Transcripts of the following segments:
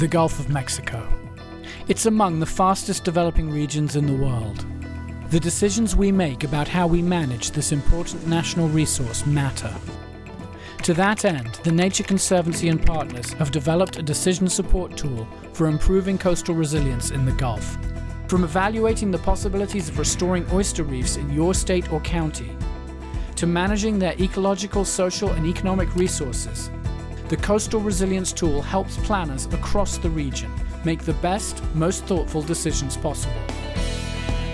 the Gulf of Mexico. It's among the fastest developing regions in the world. The decisions we make about how we manage this important national resource matter. To that end, the Nature Conservancy and partners have developed a decision support tool for improving coastal resilience in the Gulf. From evaluating the possibilities of restoring oyster reefs in your state or county, to managing their ecological, social, and economic resources, the Coastal Resilience Tool helps planners across the region make the best, most thoughtful decisions possible.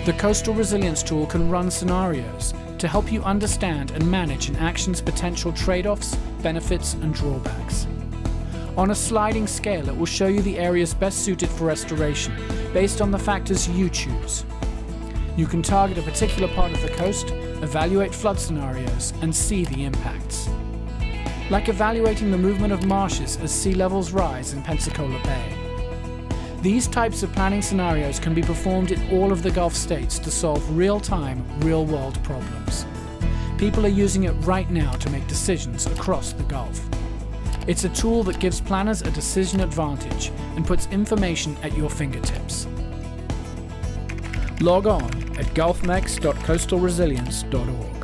The Coastal Resilience Tool can run scenarios to help you understand and manage an action's potential trade-offs, benefits and drawbacks. On a sliding scale, it will show you the areas best suited for restoration, based on the factors you choose. You can target a particular part of the coast, evaluate flood scenarios, and see the impacts. Like evaluating the movement of marshes as sea levels rise in Pensacola Bay. These types of planning scenarios can be performed in all of the Gulf states to solve real-time, real-world problems. People are using it right now to make decisions across the Gulf. It's a tool that gives planners a decision advantage and puts information at your fingertips. Log on at gulfmex.coastalresilience.org.